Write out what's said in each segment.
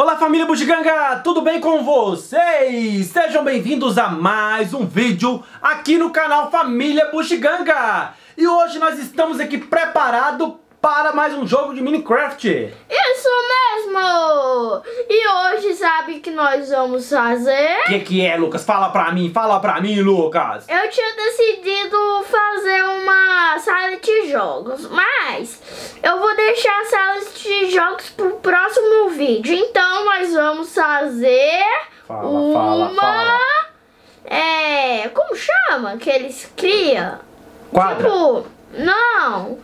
Olá família Bugiganga, tudo bem com vocês? Sejam bem-vindos a mais um vídeo aqui no canal Família Bugiganga. E hoje nós estamos aqui preparados para mais um jogo de Minecraft. Isso mesmo! E hoje sabe que nós vamos fazer? O que, que é, Lucas? Fala pra mim, fala pra mim, Lucas. Eu tinha decidido fazer uma sala de jogos, mas eu vou deixar a sala de jogos pro próximo vídeo. Então nós vamos fazer Fala, uma... fala, fala. É... Como chama? Que eles criam? Quadra. Tipo... Não...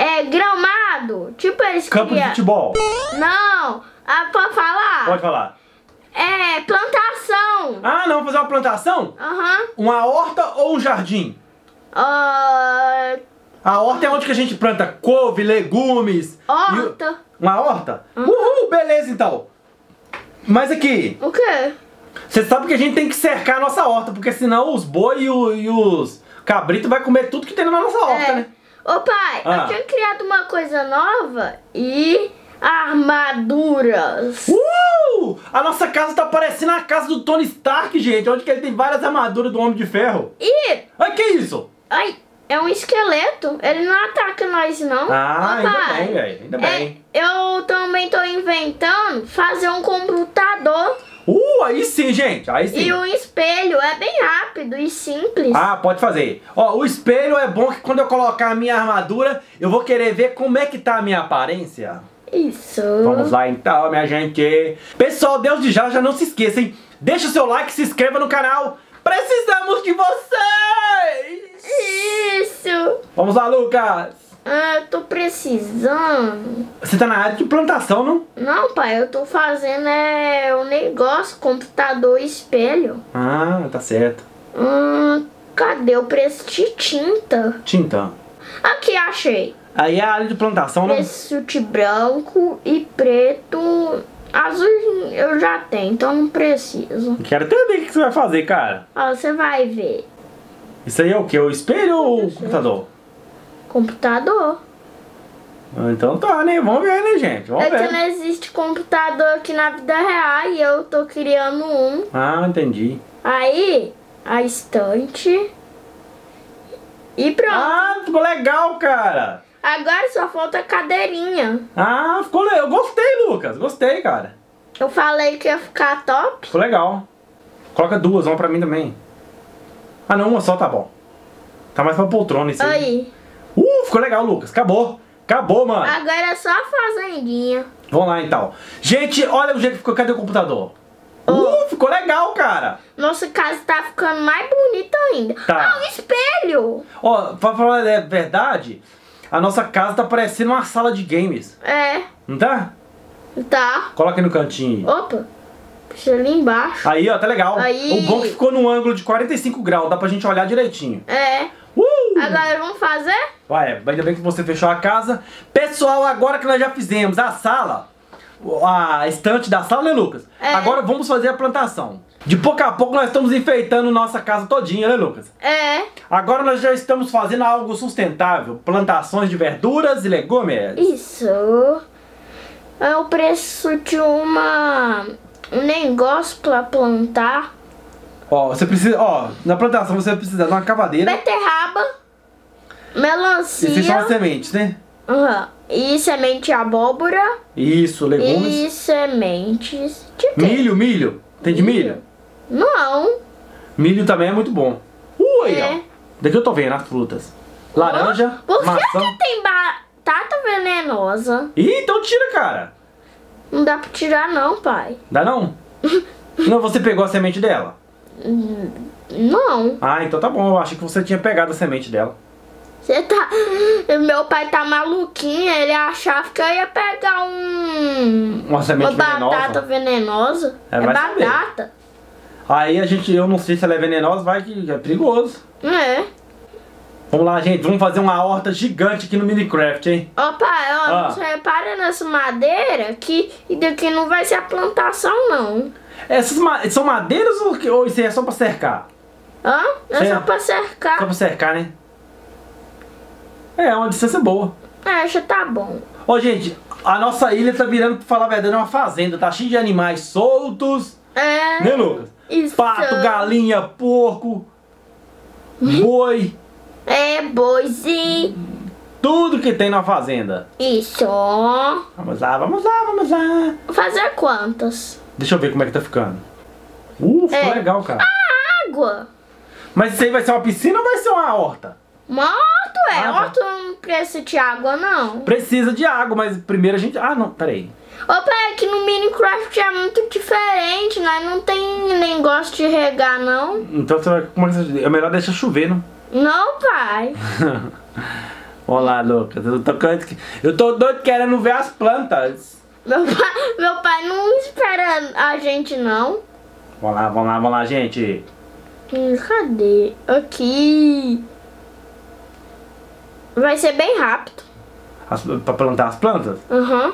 É gramado. Tipo eles Campo de criam... futebol. Não, ah, pode falar? Pode falar. É, plantação. Ah, não, fazer uma plantação? Aham. Uma horta ou um jardim? Ah, A horta é onde que a gente planta couve, legumes. e horta. Uma horta? Uhul, beleza então. Mas aqui, O quê? você sabe que a gente tem que cercar a nossa horta, porque senão os boi e, o- e os cabritos vai comer tudo que tem na nossa horta, É. né? Ô pai, Ah. eu tinha criado uma coisa nova e armaduras. Uh! A nossa casa tá parecendo a casa do Tony Stark, gente, onde que ele tem várias armaduras do Homem de Ferro. E, Ai, que isso? ai, é um esqueleto. Ele não ataca nós não. Ah, ainda bem, velho, ainda é, bem. eu também tô inventando fazer um computador Uh, aí sim, gente, aí sim. e um espelho. É bem rápido e simples. Ah, pode fazer. Ó, o espelho é bom que quando eu colocar a minha armadura, eu vou querer ver como é que tá a minha aparência. Isso. Vamos lá então, minha gente. Pessoal, Deus de já, já não se esqueça, hein? Deixa o seu like, se inscreva no canal. Precisamos de vocês! Isso. Vamos lá, Lucas. Ah, eu tô precisando. Você tá na área de plantação, não? Não, pai, eu tô fazendo é, um negócio, computador e espelho. Ah, tá certo. Hum, cadê o preço de tinta? Tinta. Aqui, achei. Aí é a área de plantação, não? Preço de branco e preto. Azul eu já tenho, então não preciso. Quero até ver o que você vai fazer, cara. Ó, você vai ver. Isso aí é o que? O espelho ou o computador? Computador. Ah, Então tá, né? Vamos ver, né, gente? Vamos É que ver. não existe computador aqui na vida real e eu tô criando um. Ah, entendi. Aí, a estante. E pronto. Ah, ficou legal, cara. Agora só falta a cadeirinha. Ah, ficou legal. Eu gostei, Lucas. Gostei, cara. Eu falei que ia ficar top. Ficou legal. Coloca duas, uma pra mim também. Ah, não, uma só tá bom. Tá mais pra poltrona isso aí. Aí. Ficou legal, Lucas. Acabou. Acabou, mano. Agora é só a fazendinha. Vamos lá, então. Gente, olha o jeito que ficou. Cadê o computador? Uh, ficou legal, cara. Nossa casa tá ficando mais bonita ainda. Tá. Ah, um espelho. Ó, pra falar a verdade, a nossa casa tá parecendo uma sala de games. É, Não tá? tá. Coloca aí no cantinho. Opa. Puxa ali embaixo. Aí, ó, tá legal. Aí. O bom é que ficou num ângulo de 45 graus. Dá pra gente olhar direitinho. É. Agora vamos fazer? Vai, ainda bem que você fechou a casa. Pessoal, agora que nós já fizemos a sala, a estante da sala, né, Lucas? É. Agora vamos fazer a plantação. De pouco a pouco nós estamos enfeitando nossa casa todinha, né, Lucas? É. Agora nós já estamos fazendo algo sustentável. Plantações de verduras e legumes. Isso. É o preço de uma... Um negócio pra plantar. Ó, você precisa, ó, na plantação você precisa de uma cavadeira. Beterraba. E vocês são as Melancia. sementes, né? aham, E semente de abóbora. Isso, legumes. E sementes de quê? Milho, milho. Tem de milho? Não. Milho também é muito bom. Aí, É. ó. Daqui eu tô vendo as frutas. Laranja, Por que maçã. que tem batata venenosa? Ih, então tira, cara. Não dá pra tirar não, pai. Dá não? não, você pegou a semente dela? Não. Ah, então tá bom. Eu achei que você tinha pegado a semente dela. Você tá. Meu pai tá maluquinho, ele achava que eu ia pegar um. Uma semente uma batata venenosa. venenosa. É, É, vai saber. batata. Aí a gente, eu não sei se ela é venenosa, vai que é perigoso. É. Vamos lá, gente. Vamos fazer uma horta gigante aqui no Minecraft, hein? Ó, pai, ó, Ah. você repara nessa madeira que e daqui não vai ser a plantação, não. Essas ma- são madeiras ou, ou isso aí é só pra cercar? Hã? É só pra cercar. Só pra cercar, né? É, uma distância boa. É, já tá bom. Ô, gente, a nossa ilha tá virando, pra falar a verdade, uma fazenda. Tá cheio de animais soltos. É. Né, Lucas? Isso. Pato, galinha, porco, boi. É, boizinho. Tudo que tem na fazenda. Isso. Vamos lá, vamos lá, vamos lá. Fazer quantas? Deixa eu ver como é que tá ficando. Uh, ficou É. legal, cara. Água. Mas isso aí vai ser uma piscina ou vai ser uma horta? Moto é. Ah. Precisa de água, não. Precisa de água, mas primeiro a gente... Ah, não, peraí. Opa, é que no Minecraft é muito diferente, né? Não tem negócio de regar, não. Então você vai... Como é, que você... é melhor deixar chover, não? Não, pai. Olá, Lucas. Eu tô, eu tô doido querendo ver as plantas. Meu pai, meu pai não espera a gente, não. Vamos lá, vamos lá, vamos lá, gente. Hum, cadê? Aqui. Vai ser bem rápido. As, pra plantar as plantas? Aham,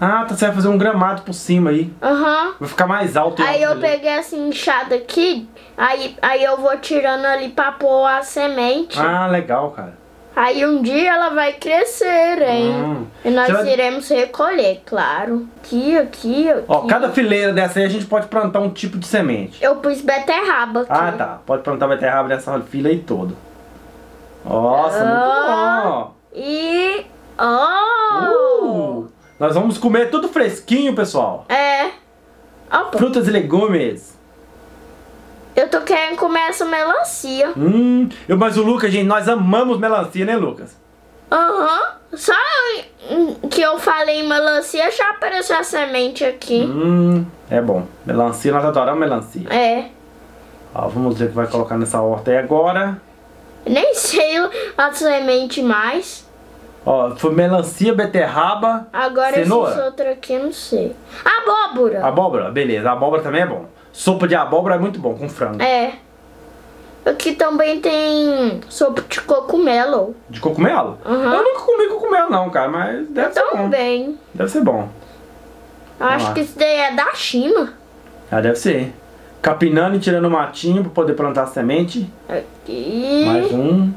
Ah, tá, você vai fazer um gramado por cima aí. aham. Vai ficar mais alto. Aí eu ali. peguei essa enxada aqui, aí, aí eu vou tirando ali pra pôr a semente. Ah, legal, cara. Aí um dia ela vai crescer, hein? Hum. E nós vai- iremos recolher, claro. Aqui, aqui, aqui. Ó, cada fileira dessa aí a gente pode plantar um tipo de semente. Eu pus beterraba aqui. Ah, tá. Pode plantar beterraba nessa fila aí toda. Nossa, Ah. muito bom. E... Oh! Uh, nós vamos comer tudo fresquinho, pessoal. É. Opa, Frutas e legumes. eu tô querendo comer essa melancia. Hum, eu, mas o Lucas, gente, nós amamos melancia, né, Lucas? Aham. Só eu- que eu falei em melancia, já apareceu a semente aqui. Hum, é bom. Melancia, nós adoramos melancia. É. Ó, vamos ver o que vai colocar nessa horta aí agora. Nem sei a semente mais. Ó, foi melancia, beterraba, Agora Cenoura? esse outro aqui, não sei. Abóbora. abóbora. Beleza, abóbora também é bom. Sopa de abóbora é muito bom com frango. É. Aqui também tem sopa de cogumelo. De cogumelo? Aham. Eu nunca comi cogumelo não, cara, mas deve ser bom. Também. Deve ser bom. Acho lá. que isso daí é da China. Ah, deve ser. Capinando e tirando o matinho pra poder plantar semente. Aqui. Mais um.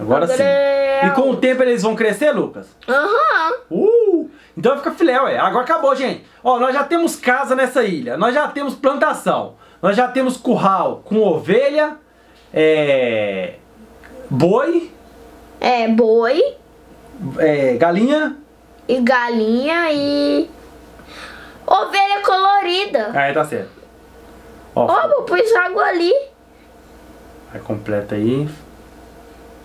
Agora, sim. é E com o tempo eles vão crescer, Lucas? Aham. Uh! Então vai ficar filé, ué. Agora acabou, gente. Ó, nós já temos casa nessa ilha. Nós já temos plantação. Nós já temos curral com ovelha, é... boi, É boi é... galinha. e galinha e ovelha colorida. Aí tá certo. Ó, pus água ali. vai completa aí.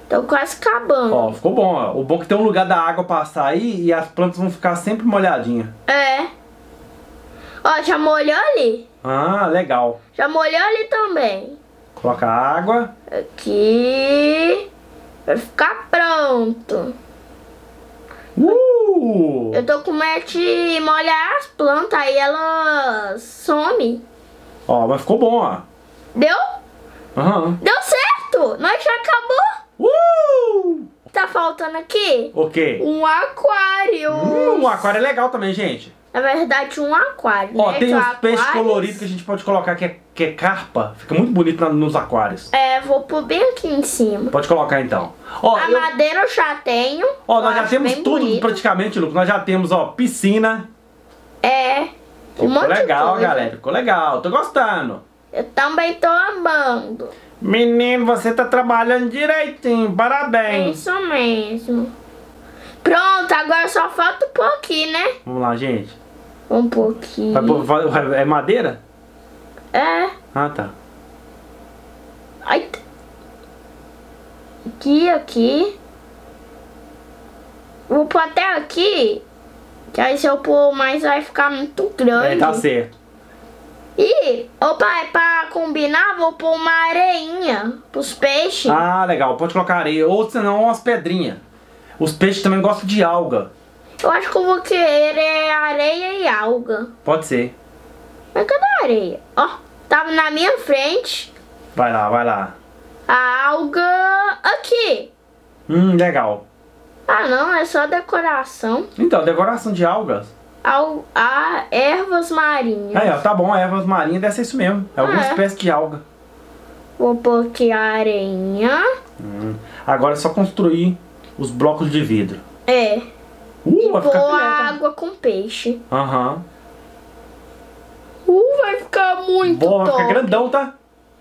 Tô quase acabando. Ó, ficou bom, ó. O bom é que tem um lugar da água passar aí e as plantas vão ficar sempre molhadinhas. É. Ó, já molhou ali. Ah, legal. Já molhou ali também. Coloca água. Aqui. Vai ficar pronto. Uh! Eu tô com medo de molhar as plantas, aí elas some. Ó, mas ficou bom, ó. Deu? Aham. Deu certo! Nós já acabou. Uh! Tá faltando aqui O quê? um aquário. Hum, um aquário é legal também, gente. Na verdade, um aquário. Ó, né? tem Que uns peixes coloridos que a gente pode colocar que é, que é carpa. Fica muito bonito nos aquários. É, vou pôr bem aqui em cima. Pode colocar então. Ó, A eu- madeira eu já tenho. ó nós já temos tudo bonito. praticamente, Lucas. Nós já temos, ó, piscina. É. Um Ficou legal, galera. Ficou legal. Tô gostando. Eu também tô amando. Menino, você tá trabalhando direitinho. É Parabéns. isso mesmo. Pronto, agora só falta um pouquinho, né? Vamos lá, gente. Um pouquinho. Vai vai- é madeira? É. Ah, tá. Ai. Aqui, aqui. Vou pôr até aqui. Que aí se eu pôr mais vai ficar muito grande. É, tá certo. E, ô pai, pra combinar, vou pôr uma areinha pros peixes. Ah, legal. Pode colocar areia. Ou senão umas pedrinhas. Os peixes também gostam de alga. Eu acho que eu vou querer areia e alga. Pode ser. Mas cadê a areia? Ó, tava na minha frente. Vai lá, vai lá. A alga aqui. Hum, legal. Ah não, é só decoração. Então, decoração de algas. Al, a ervas marinhas. Aí, ó, tá bom, ervas marinhas deve ser isso mesmo. É alguma É. espécie de alga. Vou pôr aqui a areinha. Hum. Agora é só construir os blocos de vidro. É. Uh, vai ficar filé, tá? água com peixe. Aham. Uh, vai ficar muito Boa, vai ficar grandão, tá?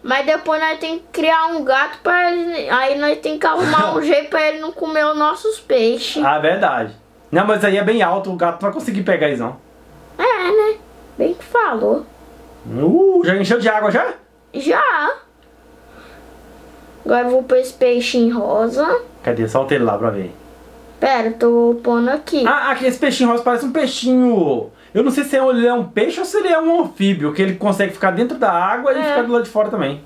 Mas depois nós tem que criar um gato ele. Aí nós tem que arrumar um jeito pra ele não comer os nossos peixes. Ah, verdade. Não, mas aí é bem alto, o gato não vai conseguir pegar isso não. É, né? Bem que falou. Uh, já encheu de água já? Já. Agora eu vou pôr esse peixinho rosa. Cadê? Solta ele lá pra ver. Pera, tô pondo aqui. Ah, aqui esse peixinho rosa parece um peixinho. Eu não sei se é um- ele é um peixe ou se ele é um anfíbio, que ele consegue ficar dentro da água e É. ficar do lado de fora também.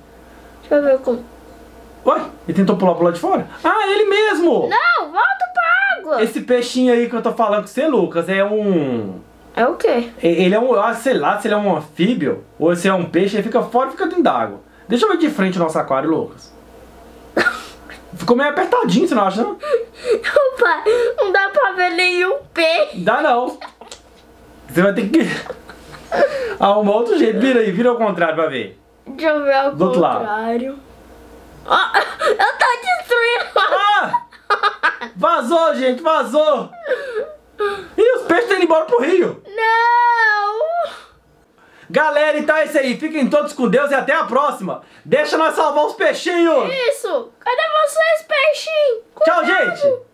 Deixa eu ver como. Ué, ele tentou pular pro lado de fora? Ah, ele mesmo! Não, volta pra água. Esse peixinho aí que eu tô falando com você, Lucas, é um. É o quê? e- Ele é um. Ah, sei lá, se ele é um anfíbio ou se é um peixe, ele fica fora e fica dentro d'água. Deixa eu ver de frente o nosso aquário, Lucas. Ficou meio apertadinho, você não acha, não? Opa, não dá pra ver nenhum peixe. Dá não. Você vai ter que arrumar outro jeito. Vira aí, vira ao contrário pra ver. Deixa eu ver ao Do outro contrário. Ah, eu tô destruindo. Ah, vazou, gente, vazou. Ih, os peixes estão indo embora pro rio. Não. Galera, então é isso aí. Fiquem todos com Deus e até a próxima. Deixa nós salvar os peixinhos. Isso. Cadê vocês, peixinhos? Tchau, gente.